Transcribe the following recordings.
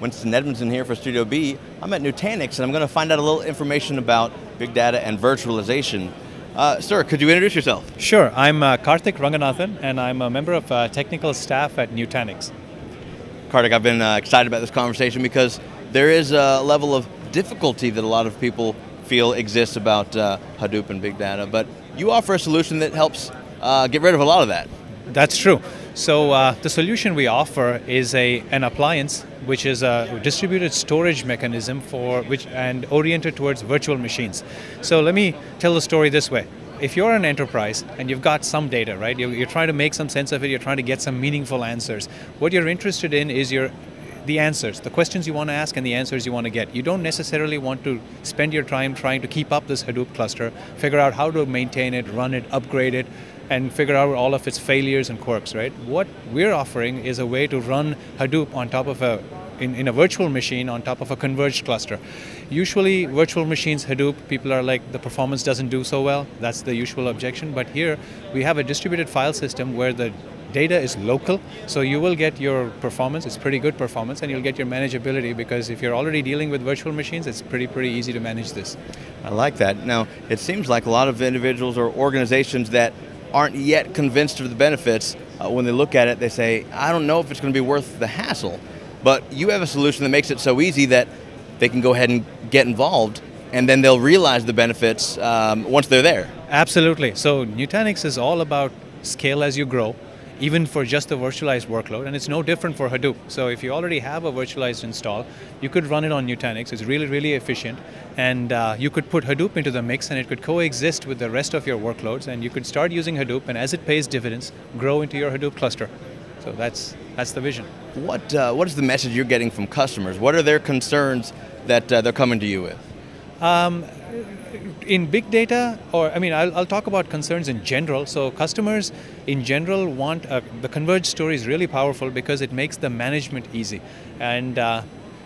Winston Edmondson here for Studio B. I'm at Nutanix and I'm going to find out a little information about big data and virtualization. Uh, sir, could you introduce yourself? Sure, I'm uh, Karthik Ranganathan and I'm a member of uh, technical staff at Nutanix. Karthik, I've been uh, excited about this conversation because there is a level of difficulty that a lot of people feel exists about uh, Hadoop and big data, but you offer a solution that helps uh, get rid of a lot of that. That's true. So uh, the solution we offer is a an appliance which is a distributed storage mechanism for which and oriented towards virtual machines. So let me tell the story this way. If you're an enterprise and you've got some data, right, you're, you're trying to make some sense of it, you're trying to get some meaningful answers. What you're interested in is your the answers, the questions you want to ask and the answers you want to get. You don't necessarily want to spend your time trying to keep up this Hadoop cluster, figure out how to maintain it, run it, upgrade it, and figure out all of its failures and quirks, right? What we're offering is a way to run Hadoop on top of a in, in, a virtual machine on top of a converged cluster. Usually virtual machines, Hadoop, people are like, the performance doesn't do so well. That's the usual objection. But here, we have a distributed file system where the data is local, so you will get your performance, it's pretty good performance, and you'll get your manageability because if you're already dealing with virtual machines, it's pretty, pretty easy to manage this. I like that. Now, it seems like a lot of individuals or organizations that aren't yet convinced of the benefits, uh, when they look at it, they say, I don't know if it's going to be worth the hassle. But you have a solution that makes it so easy that they can go ahead and get involved and then they'll realize the benefits um, once they're there. Absolutely. So Nutanix is all about scale as you grow even for just the virtualized workload, and it's no different for Hadoop. So if you already have a virtualized install, you could run it on Nutanix. It's really, really efficient, and uh, you could put Hadoop into the mix, and it could coexist with the rest of your workloads, and you could start using Hadoop, and as it pays dividends, grow into your Hadoop cluster. So that's that's the vision. What uh, what is the message you're getting from customers? What are their concerns that uh, they're coming to you with? Um, in big data, or I mean, I'll, I'll, talk about concerns in general. So customers in general want uh, the converged story is really powerful because it makes the management easy, and uh,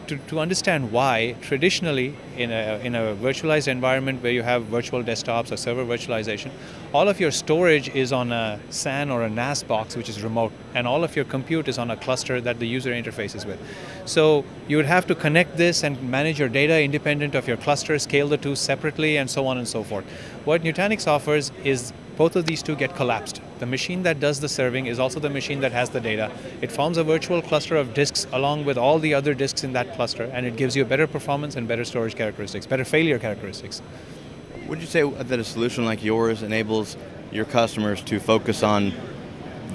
to, to understand why, traditionally in a, in a virtualized environment where you have virtual desktops or server virtualization, all of your storage is on a SAN or a NAS box, which is remote, and all of your compute is on a cluster that the user interfaces with. So you would have to connect this and manage your data independent of your cluster, scale the two separately, and so on and so forth. What Nutanix offers is both of these two get collapsed. The machine that does the serving is also the machine that has the data. It forms a virtual cluster of disks along with all the other disks in that cluster, and it gives you better performance and better storage characteristics, better failure characteristics. Would you say that a solution like yours enables your customers to focus on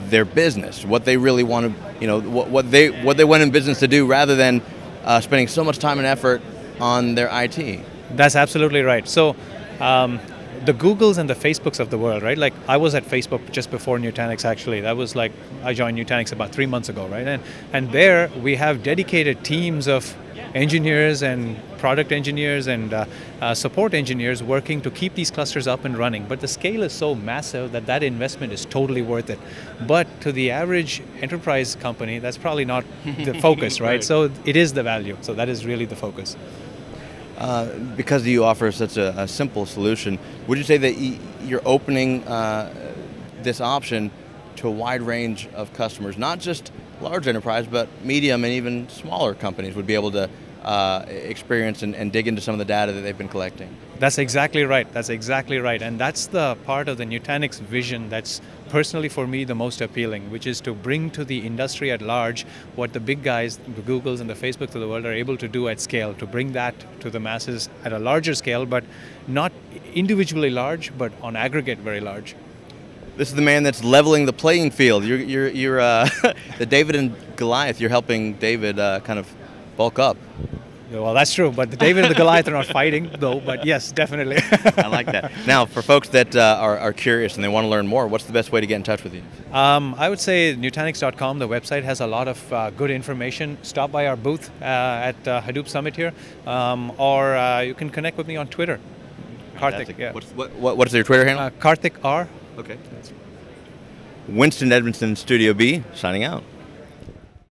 their business, what they really want to, you know, what, what they what they went in business to do, rather than uh, spending so much time and effort on their IT? That's absolutely right. So. Um, the Googles and the Facebooks of the world, right? Like I was at Facebook just before Nutanix actually. That was like I joined Nutanix about three months ago, right? And and there we have dedicated teams of engineers and product engineers and uh, uh, support engineers working to keep these clusters up and running. But the scale is so massive that that investment is totally worth it. But to the average enterprise company, that's probably not the focus, right? right? So it is the value. So that is really the focus. Uh, because you offer such a, a, simple solution, would you say that you're opening uh, this option to a wide range of customers, not just large enterprise, but medium and even smaller companies would be able to uh, experience and, and, dig into some of the data that they've been collecting. That's exactly right. That's exactly right. And that's the part of the Nutanix vision that's personally for me the most appealing, which is to bring to the industry at large what the big guys, the Googles and the Facebooks of the world are able to do at scale, to bring that to the masses at a larger scale, but not individually large, but on aggregate very large. This is the man that's leveling the playing field. You're, you're, you're uh, the David and Goliath. You're helping David uh, kind of bulk up. Well, that's true, but the David and the Goliath are not fighting, though. But yes, definitely. I like that. Now, for folks that uh, are, are, curious and they want to learn more, what's the best way to get in touch with you? Um, I would say Nutanix.com. The website has a lot of uh, good information. Stop by our booth uh, at uh, Hadoop Summit here, um, or uh, you can connect with me on Twitter. Karthik. Yeah. What's, what, what is your Twitter handle? Uh, Karthik R. Okay. Winston Edmondson, Studio B, signing out.